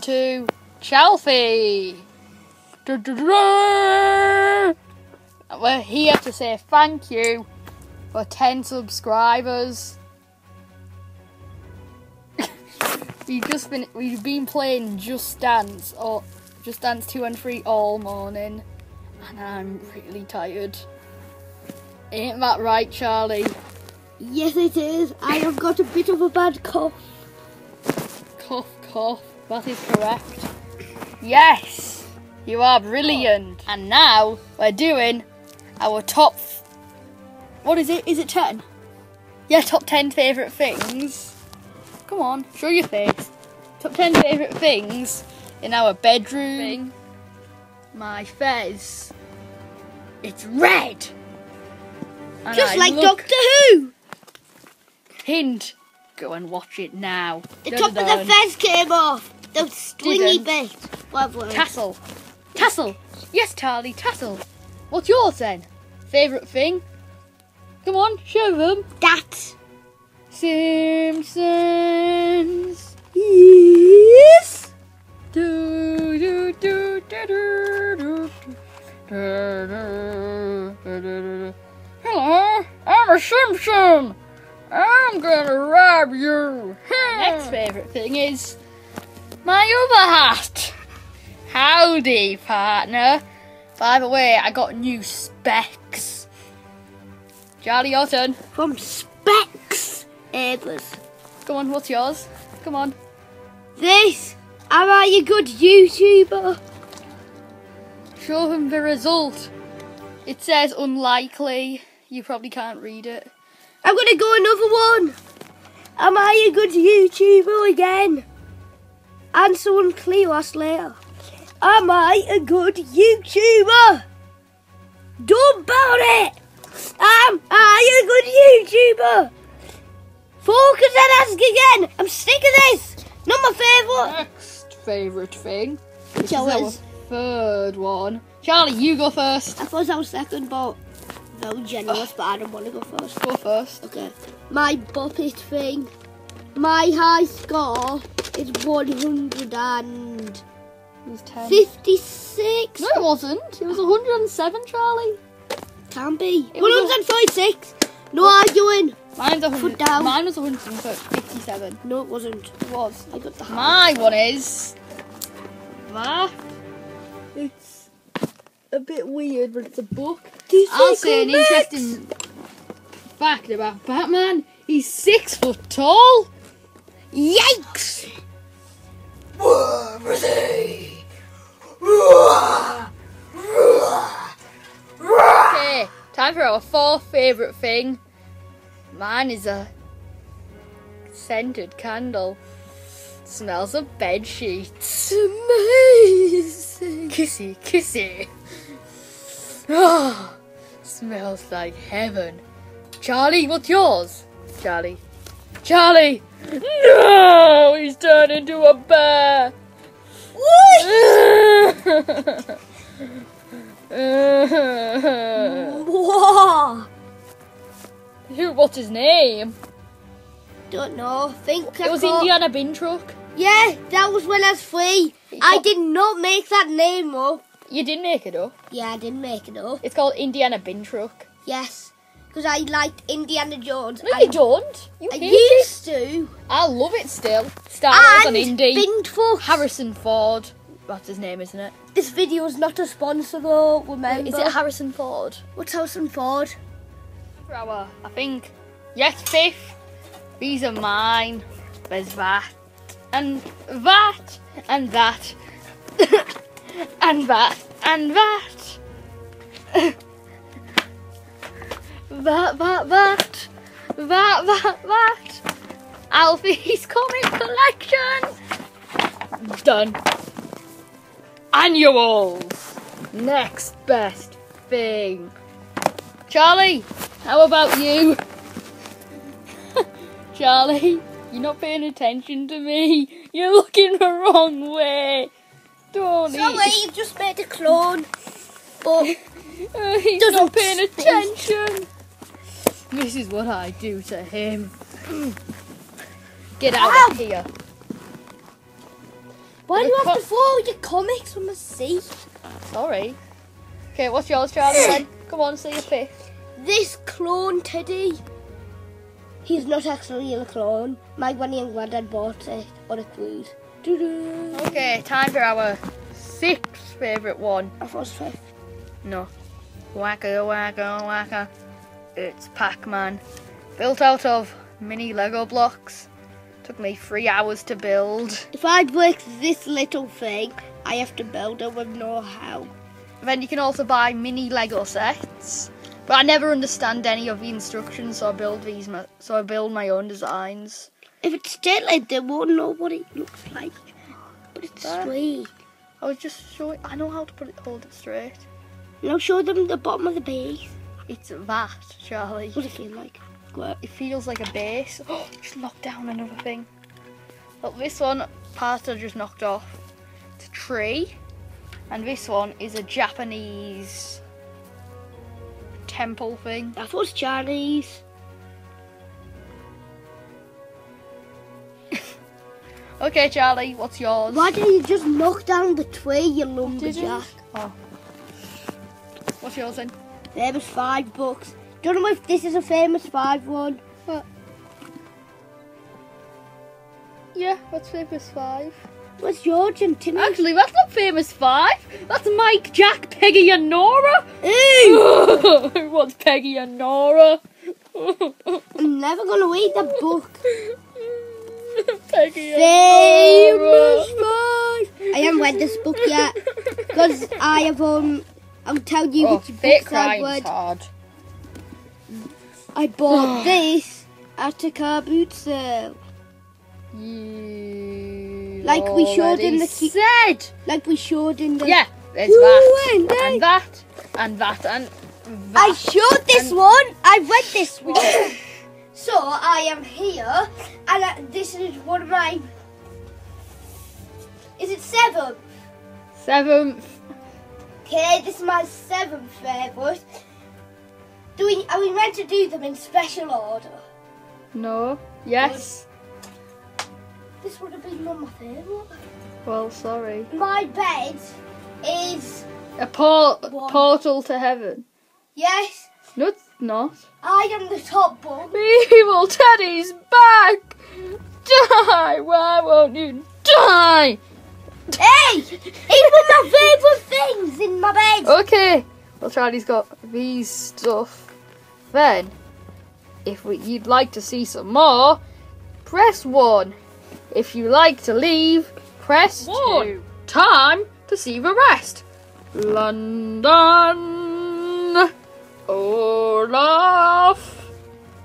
to Chalfie. We're here to say thank you for 10 subscribers. we've just been we've been playing Just Dance or Just Dance 2 and 3 all morning and I'm really tired. Ain't that right, Charlie? Yes, it is. I have got a bit of a bad cough. Cough, cough. That is correct. Yes, you are brilliant. And now we're doing our top. What is it? Is it 10? Yeah, top 10 favourite things. Come on, show your face. Top 10 favourite things in our bedroom. My fez. It's red. And Just I like Doctor Who. Hint. Go and watch it now. The top of the fez came off. The stringy bit. Tassel. Tassel. Yes, Charlie, tassel. What's yours then? Favourite thing? Come on, show them. That. Simpsons. Yes. Do, do, do, do, do, do, do, do, Hello, I'm a Simpson. I'm gonna rob you. Next favourite thing is my other hat. Howdy, partner. By the way, I got new specs. Charlie, your turn. From Specs. Aidless. Come on, what's yours? Come on. This. Am I a good YouTuber? Show him the result. It says unlikely. You probably can't read it. I'm gonna go another one. Am I a good YouTuber again? Answer unclear. Ask later. Am I a good YouTuber? Don't about it. Am I a good YouTuber? Focus and ask again. I'm sick of this. Not my favourite. Next favourite thing. This is our third one. Charlie, you go first. I thought I was second, but no generous. But I don't want to go first. Go first. Okay. My Buppet thing. My high score is 156. It was 10. No, it wasn't. It was 107, Charlie. Can't be. It was a- 146. No arguing. Mine's 100. Down. Mine was 157. No, it wasn't. It was. I got the high. My one is that. It's a bit weird, but it's a book. I'll say an interesting fact about Batman. He's six foot tall. Yikes! Okay, time for our fourth favourite thing. Mine is a scented candle. Smells of bed sheets. Amazing. Kissy, kissy. Ah, smells like heaven. Charlie, what's yours? Charlie. Charlie! No! He's turned into a bear! Whoa! Who, what's his name? Don't know. Think It was Indiana Bin Truck. Yeah, that was when I was three. I got- did not make that name up. You didn't make it up. Yeah, I didn't make it up. It's called Indiana Bin Truck. Yes, because I liked Indiana Jones. No, I, you don't. You I hate it. used to. I love it still. Star Wars on And Indy. Harrison Ford. That's his name, isn't it? This video is not a sponsor though. Remember? Is it Harrison Ford? What's Harrison Ford? For our, I think. Yes, fifth. These are mine. There's that. And that. And that. and that. And that. That, that, that. That, that, that. Alfie's comic collection. Done. Annuals. Next best thing. Charlie, how about you? Charlie, you're not paying attention to me. You're looking the wrong way. Don't Sorry, eat. you've just made a clone. But Uh, he's Doesn't not paying attention. This is what I do to him. Get out Ow. of here. Why do you have to throw your comics on the seat? Sorry. Okay, what's yours, Charlie? then? Come on, say your fifth. This clone teddy. He's not actually a clone. My granny and granddad bought it on a cruise. Doo-doo. Okay, time for our sixth favourite one. I thought it was fifth. No. Wacka wacka wacka. It's Pac-Man. Built out of mini Lego blocks. Took me three hours to build. If I break this little thing, I have to build it with no how. Then you can also buy mini Lego sets. But I never understand any of the instructions, so I build these. So I build my own designs. If it's still like they won't know what it looks like. But it's There. sweet. I was just showing. I know how to put it, hold it straight. Now show them the bottom of the base. It's that, Charlie. What does it feel like? It feels like a base. Oh, just knocked down another thing. Look, this one, part I just knocked off. It's a tree. And this one is a Japanese temple thing. That was Chinese. Okay, Charlie, what's yours? Why did you just knock down the tree, you lumberjack? Oh. What's yours then? Famous five books. Don't know if this is a famous five one. Yeah, what's famous five? What's George and Timmy? Actually, that's not famous five. That's Mike, Jack, Peggy, and Nora. Ew! Who wants Peggy and Nora? I'm never gonna read the book. Peggy and Famous five. I haven't read this book yet because I have um. I'll tell you Oh, which fake books I read. hard. I bought this at a car boot sale. You Like we showed in the said. Like we showed in the. Yeah, there's Ooh, that and that. and that and that and I showed this one. I read this one. so I am here, and uh, this is one of my. Is it seven? Seventh. Okay, this is my seventh favourite. Do we? Are we meant to do them in special order? No. Yes. This would have been my favourite. Well, sorry. My bed is A por- One. portal to heaven. yes. No, it's not. I am the top bunk. Evil Teddy's back. Die. Why won't you die? Hey, one my favourite things in my bed. Okay. Well, Charlie's got these stuff. Then, if we, you'd like to see some more, press one. If you like to leave, press two. Time to see the rest. London, Olaf,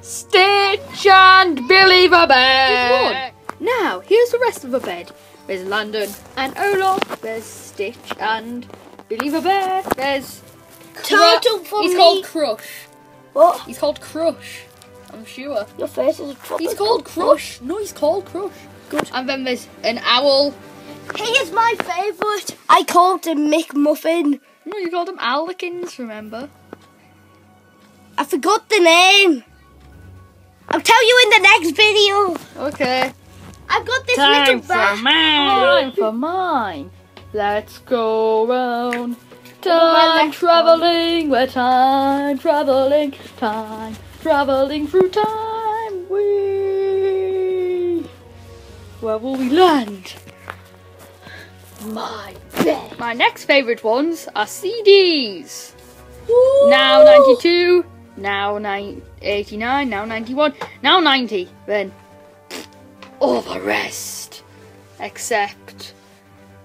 Stitch, and Billy the Bear. Now, here's the rest of the bed. There's London and Olaf. There's Stitch and Billy the Bear. There's Turtle Cru- for He's me. called Crush. What? He's called Crush. I'm sure. Your face is a proper He's called Crush. No, he's called Crush. Good. And then there's an owl. He is my favourite. I called him Mick Muffin. No, you called him Allikins, remember? I forgot the name. I'll tell you in the next video. Okay. I've got this Time little for bag. mine. Time for mine. Let's go round. Time traveling. We're time traveling. Time traveling through time. We. Where will we land? My bed. My next favourite ones are CDs. Now 92, now nine, 89, now 91, now 90. Then all the rest. Except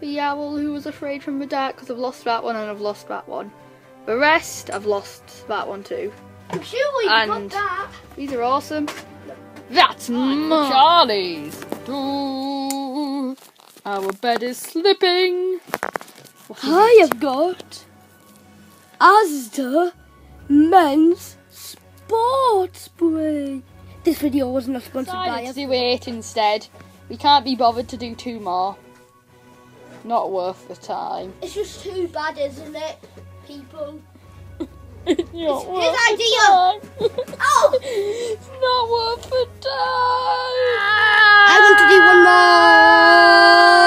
the owl who was afraid from the dark because I've lost that one and I've lost that one. The rest, I've lost that one too. I'm sure you And- got that. These are awesome. That's mine. Charlie's. Ooh, our bed is slipping. Is I it? have got Asda men's sports spray. This video was not a sponsored Decided by us. do eight instead. We can't be bothered to do two more. Not worth the time. It's just too bad, isn't it, people? it's not it's worth his idea. oh, it's not worth the time. I want to do one more.